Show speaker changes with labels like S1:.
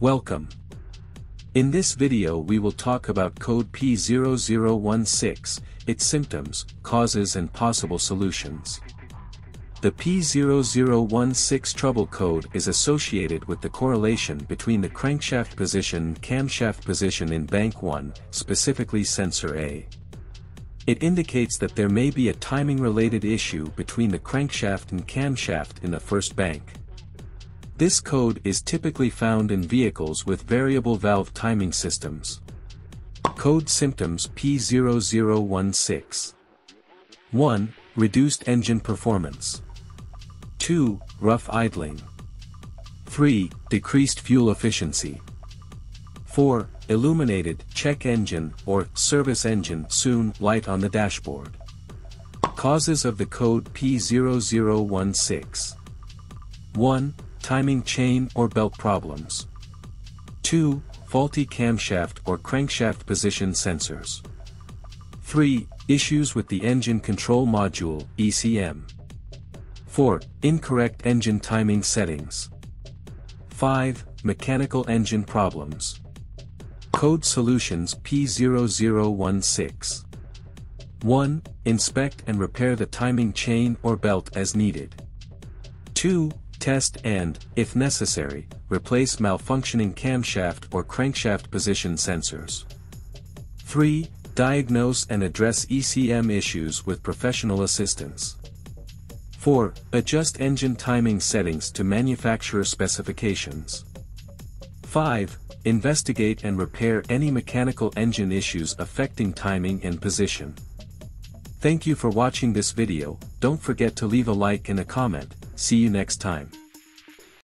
S1: Welcome. In this video we will talk about code P0016, its symptoms, causes and possible solutions. The P0016 trouble code is associated with the correlation between the crankshaft position and camshaft position in bank 1, specifically sensor A. It indicates that there may be a timing-related issue between the crankshaft and camshaft in the first bank. This code is typically found in vehicles with variable valve timing systems. Code symptoms P0016 1. Reduced engine performance 2. Rough idling 3. Decreased fuel efficiency 4. Illuminated check engine or service engine soon light on the dashboard. Causes of the code P0016 1 timing chain or belt problems. 2. Faulty camshaft or crankshaft position sensors. 3. Issues with the engine control module ECM. 4. Incorrect engine timing settings. 5. Mechanical engine problems. Code Solutions P0016 1. Inspect and repair the timing chain or belt as needed. 2 test and, if necessary, replace malfunctioning camshaft or crankshaft position sensors. 3. Diagnose and address ECM issues with professional assistance. 4. Adjust engine timing settings to manufacturer specifications. 5. Investigate and repair any mechanical engine issues affecting timing and position. Thank you for watching this video, don't forget to leave a like and a comment, see you next time.